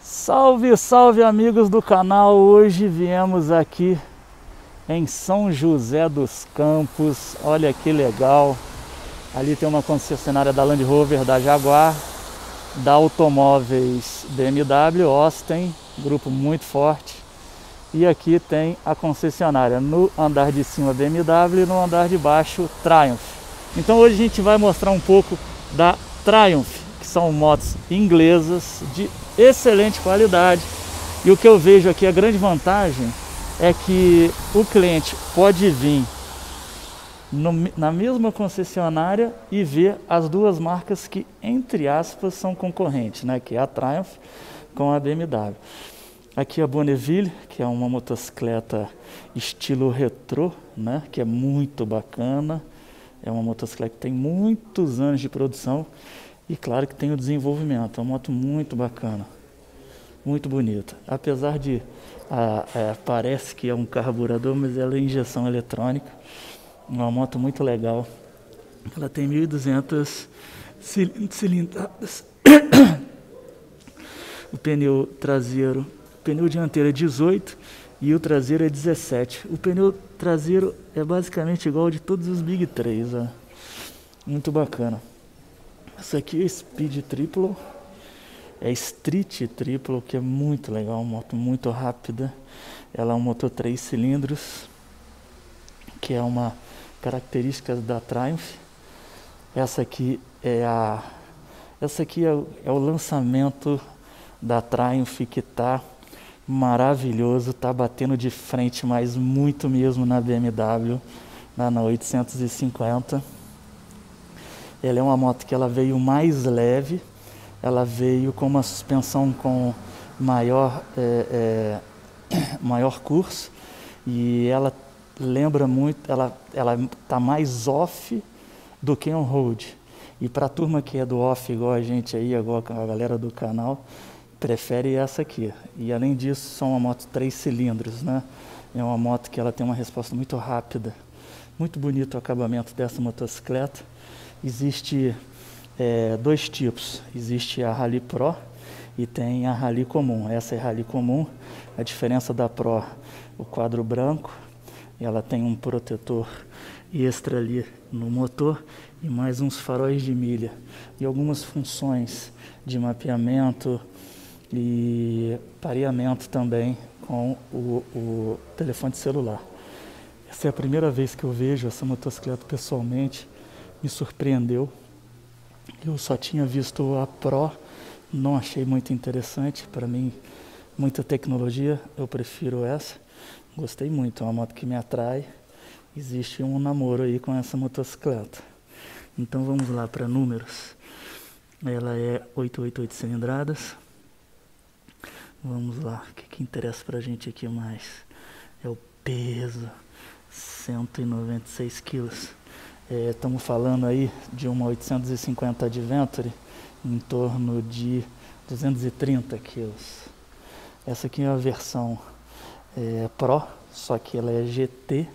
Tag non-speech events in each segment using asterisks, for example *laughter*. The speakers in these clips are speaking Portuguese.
Salve, salve amigos do canal! Hoje viemos aqui em São José dos Campos. Olha que legal! Ali tem uma concessionária da Land Rover, da Jaguar, da Automóveis BMW, Austin, grupo muito forte. E aqui tem a concessionária no andar de cima BMW e no andar de baixo Triumph. Então hoje a gente vai mostrar um pouco da Triumph, são motos inglesas de excelente qualidade. E o que eu vejo aqui, a grande vantagem é que o cliente pode vir no, na mesma concessionária e ver as duas marcas que, entre aspas, são concorrentes, né? que é a Triumph com a BMW. Aqui a Bonneville, que é uma motocicleta estilo retrô, né? que é muito bacana. É uma motocicleta que tem muitos anos de produção e claro que tem o desenvolvimento. É uma moto muito bacana, muito bonita. Apesar de a, é, parece que é um carburador, mas ela é injeção eletrônica. Uma moto muito legal. Ela tem 1.200 cilindradas. *coughs* o pneu traseiro pneu dianteiro é 18 e o traseiro é 17. O pneu traseiro é basicamente igual de todos os Big 3. Ó. Muito bacana. Essa aqui é Speed Triplo. É Street Triplo, que é muito legal, uma moto muito rápida. Ela é um motor 3 cilindros, que é uma característica da Triumph. Essa aqui é a essa aqui é o, é o lançamento da Triumph que está maravilhoso, tá batendo de frente, mas muito mesmo na BMW, na, na 850. Ela é uma moto que ela veio mais leve, ela veio com uma suspensão com maior, é, é, *coughs* maior curso e ela lembra muito, ela ela tá mais off do que on-road. E para a turma que é do off igual a gente aí, igual a galera do canal, prefere essa aqui. E além disso, são uma moto três cilindros, né? É uma moto que ela tem uma resposta muito rápida. Muito bonito o acabamento dessa motocicleta. Existe é, dois tipos. Existe a Rally Pro e tem a Rally comum. Essa é a Rally comum. A diferença da Pro, o quadro branco, ela tem um protetor extra ali no motor e mais uns faróis de milha e algumas funções de mapeamento, e pareamento também com o, o telefone celular. Essa é a primeira vez que eu vejo essa motocicleta pessoalmente, me surpreendeu. Eu só tinha visto a Pro, não achei muito interessante, para mim muita tecnologia, eu prefiro essa. Gostei muito, é uma moto que me atrai. Existe um namoro aí com essa motocicleta. Então vamos lá para números. Ela é 888 cilindradas, Vamos lá, o que, que interessa pra gente aqui mais? É o peso, 196 quilos. Estamos é, falando aí de uma 850 Adventure em torno de 230 quilos. Essa aqui é a versão é, Pro, só que ela é GT.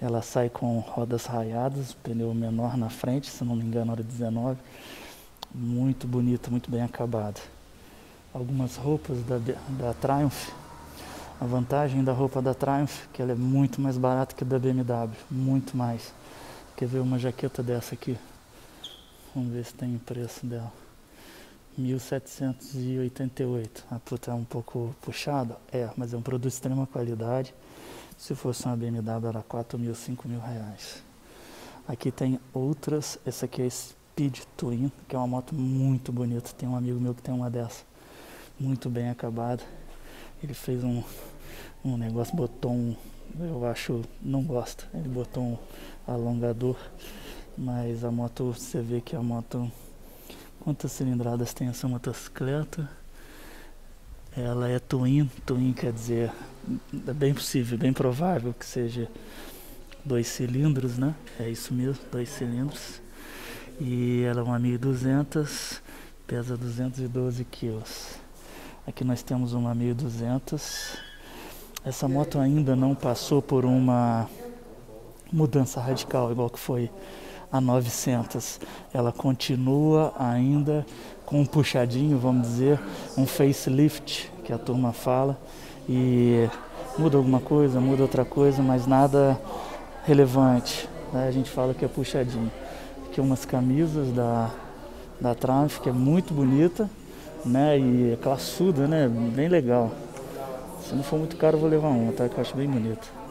Ela sai com rodas raiadas, pneu menor na frente, se não me engano, hora 19. Muito bonita, muito bem acabada algumas roupas da, da Triumph. A vantagem da roupa da Triumph é que ela é muito mais barata que a da BMW, muito mais. Quer ver uma jaqueta dessa aqui? Vamos ver se tem o preço dela. 1788. A puta é um pouco puxada? É, mas é um produto de extrema qualidade. Se fosse uma BMW era 4 mil, 5 mil reais. Aqui tem outras. Essa aqui é Speed Twin, que é uma moto muito bonita. Tem um amigo meu que tem uma dessa muito bem acabada. Ele fez um, um negócio, botou um, eu acho, não gosta, ele botou um alongador, mas a moto, você vê que a moto, quantas cilindradas tem essa motocicleta? Ela é twin, twin quer dizer, é bem possível, bem provável que seja dois cilindros, né? É isso mesmo, dois cilindros. E ela é uma 1200, pesa 212 quilos. Aqui nós temos uma 1200. Essa moto ainda não passou por uma mudança radical, igual que foi a 900. Ela continua ainda com um puxadinho, vamos dizer, um facelift, que a turma fala, e muda alguma coisa, muda outra coisa, mas nada relevante. Né? A gente fala que é puxadinho. Aqui umas camisas da, da Triumph, que é muito bonita, né? E é classuda, né? Bem legal. Se não for muito caro, eu vou levar uma, tá? Que eu acho bem bonita.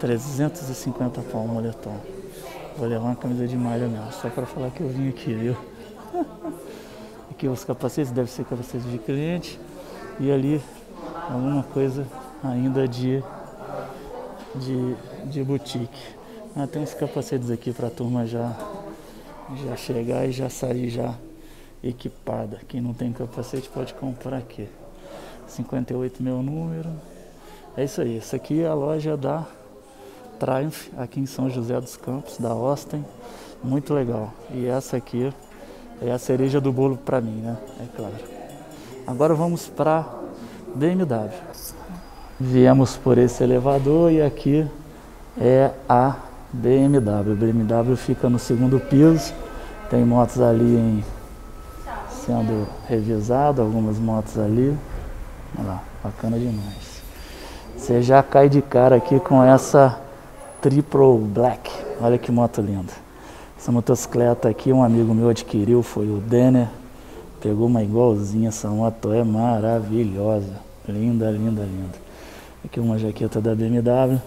350 pau o moletom. Vou levar uma camisa de malha mesmo, só para falar que eu vim aqui, viu? *laughs* aqui os capacetes, deve ser capacetes de cliente. E ali alguma coisa ainda de, de, de boutique. Ah, tem uns capacetes aqui para a turma já, já chegar e já sair já equipada. Quem não tem capacete pode comprar aqui. 58 meu número. É isso aí. Essa aqui é a loja da Triumph aqui em São José dos Campos, da Austin. Muito legal. E essa aqui é a cereja do bolo para mim, né? É claro. Agora vamos para BMW. Viemos por esse elevador e aqui é a BMW. BMW fica no segundo piso. Tem motos ali em, sendo revisado, algumas motos ali. Olha lá, bacana demais. Você já cai de cara aqui com essa Triple Black. Olha que moto linda. Essa motocicleta aqui um amigo meu adquiriu, foi o Denner. Pegou uma igualzinha, essa moto é maravilhosa. Linda, linda, linda. Aqui uma jaqueta da BMW,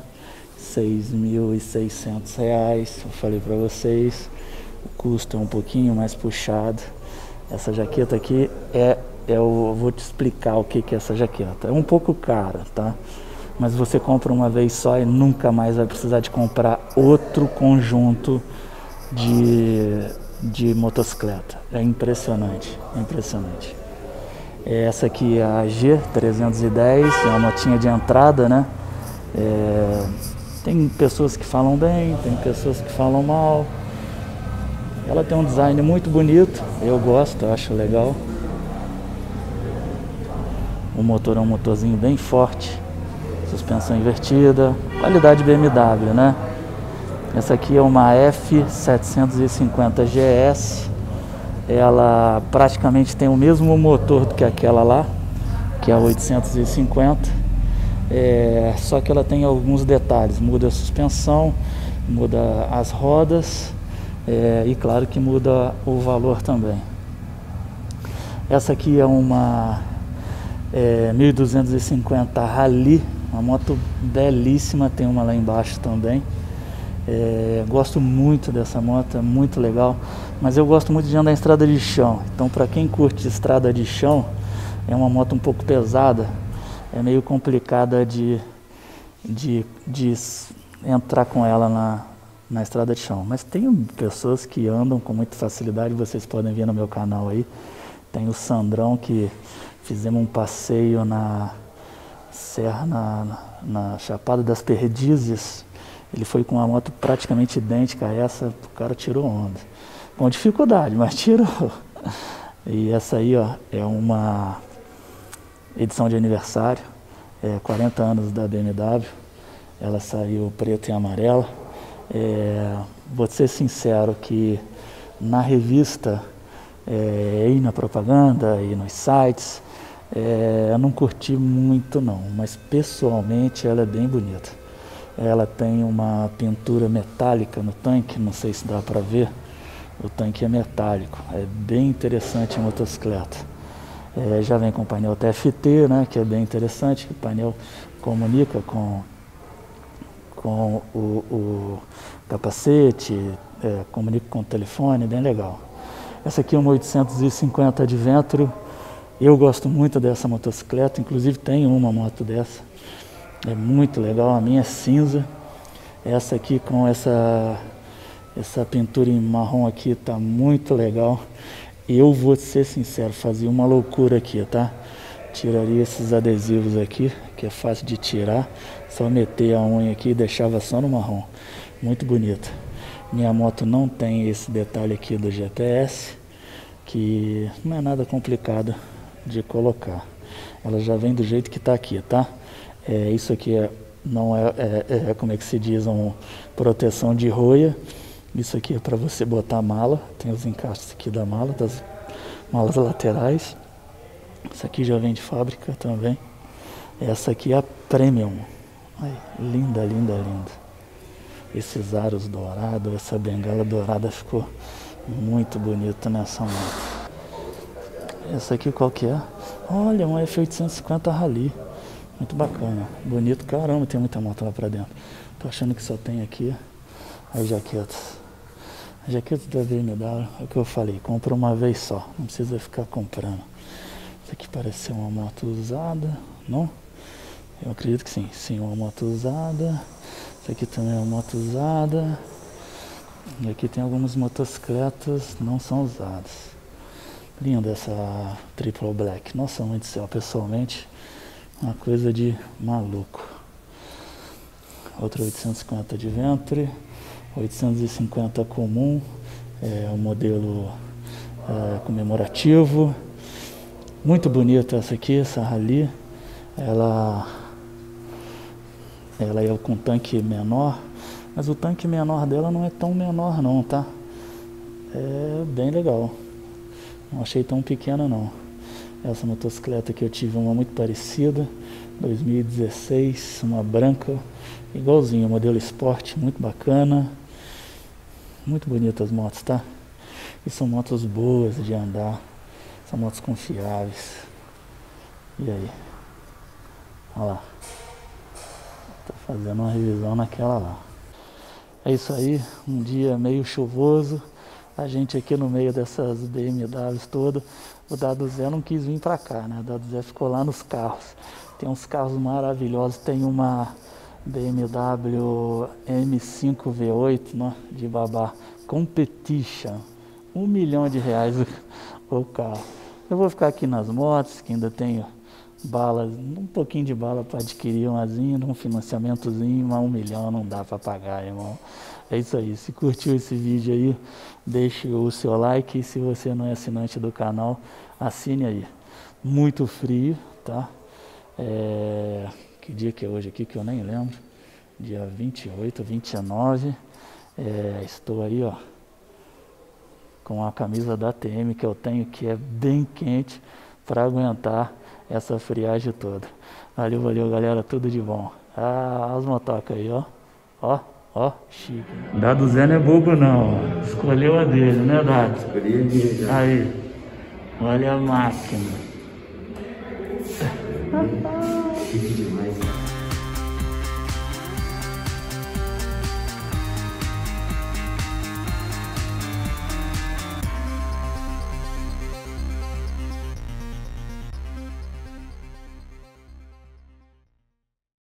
6.600 reais. Eu falei para vocês, o custo é um pouquinho mais puxado. Essa jaqueta aqui é, é eu vou te explicar o que, que é essa jaqueta. É um pouco cara, tá? Mas você compra uma vez só e nunca mais vai precisar de comprar outro conjunto de, de motocicleta. É impressionante, é impressionante. Essa aqui é a G310, é uma motinha de entrada, né? É, tem pessoas que falam bem, tem pessoas que falam mal. Ela tem um design muito bonito, eu gosto, eu acho legal. O motor é um motorzinho bem forte suspensão invertida, qualidade BMW, né? Essa aqui é uma F750 GS, ela praticamente tem o mesmo motor do que aquela lá, que é a 850, é, só que ela tem alguns detalhes, muda a suspensão, muda as rodas é, e claro que muda o valor também. Essa aqui é uma é, 1250 Rally uma moto belíssima, tem uma lá embaixo também. É, gosto muito dessa moto, é muito legal. Mas eu gosto muito de andar em estrada de chão. Então, para quem curte estrada de chão, é uma moto um pouco pesada. É meio complicada de, de, de entrar com ela na, na estrada de chão. Mas tem pessoas que andam com muita facilidade, vocês podem ver no meu canal aí. Tem o Sandrão que fizemos um passeio na serra na, na Chapada das Perdizes. Ele foi com uma moto praticamente idêntica a essa, o cara tirou onda. Com dificuldade, *laughs* mas tirou. E essa aí ó, é uma edição de aniversário, é 40 anos da BMW. Ela saiu preta e amarela. É, vou ser sincero que na revista é, e na propaganda e nos sites é, eu não curti muito não, mas pessoalmente ela é bem bonita. Ela tem uma pintura metálica no tanque, não sei se dá para ver. O tanque é metálico, é bem interessante a motocicleta. É, já vem com painel TFT, né, que é bem interessante, que o painel comunica com, com o, o capacete, é, comunica com o telefone, bem legal. Essa aqui é uma 850 Adventure eu gosto muito dessa motocicleta, inclusive tenho uma moto dessa. É muito legal, a minha é cinza. Essa aqui com essa essa pintura em marrom aqui tá muito legal. Eu vou ser sincero, fazia uma loucura aqui, tá? Tiraria esses adesivos aqui, que é fácil de tirar. Só meter a unha aqui e deixava só no marrom. Muito bonita. Minha moto não tem esse detalhe aqui do GPS, que não é nada complicado de colocar. Ela já vem do jeito que está aqui, tá? É, isso aqui é, não é, é, é, como é que se diz, uma proteção de roia. Isso aqui é para você botar a mala. Tem os encaixes aqui da mala, das Malas laterais. Essa aqui já vem de fábrica também. Essa aqui é a Premium. Ai, linda, linda, linda. Esses aros dourados, essa bengala dourada ficou muito bonito nessa moto. Essa aqui qual que é? Olha, uma F850 Rally. Muito bacana. Bonito, caramba, tem muita moto lá pra dentro. Tô achando que só tem aqui as jaquetas. As jaquetas da BMW, é o que eu falei, compra uma vez só. Não precisa ficar comprando. Isso aqui parece ser uma moto usada, não? Eu acredito que sim. Sim, uma moto usada. Isso aqui também é uma moto usada. E aqui tem algumas motocicletas, não são usadas. Linda essa Triple Black. Nossa, mãe do céu, pessoalmente, uma coisa de maluco. Outra 850 de ventre, 850 comum, é um modelo é, comemorativo. Muito bonita essa aqui, essa Rally. Ela, ela é com tanque menor, mas o tanque menor dela não é tão menor não, tá? É bem legal. Não achei tão pequena não. Essa motocicleta que eu tive uma muito parecida, 2016, uma branca, igualzinho, modelo Sport, muito bacana. Muito bonitas as motos, tá? E são motos boas de andar, são motos confiáveis. E aí? Olha lá. Tô fazendo uma revisão naquela lá. É isso aí, um dia meio chuvoso, a gente aqui no meio dessas BMWs todas, o Dado Zé não quis vir para cá, né? O Dado Zé ficou lá nos carros. Tem uns carros maravilhosos, tem uma BMW M5 V8 né, de babá Competition, um milhão de reais o, carro. Eu vou ficar aqui nas motos, que ainda tenho balas, um pouquinho de bala para adquirir umazinha, um financiamentozinho, mas um milhão não dá para pagar, irmão. É isso aí. Se curtiu esse vídeo aí, deixe o seu like. E se você não é assinante do canal, assine aí. Muito frio, tá? É... Que dia que é hoje aqui que eu nem lembro. Dia 28, 29. É... Estou aí, ó. Com a camisa da TM que eu tenho, que é bem quente para aguentar essa friagem toda. Valeu, valeu, galera. Tudo de bom. Ah, as motocas aí, ó. Ó, ó, chique. Dado Zé não é bobo, não. Escolheu a dele, né, Dado? Escolhi a dele. Aí. Olha a máquina. Chique demais.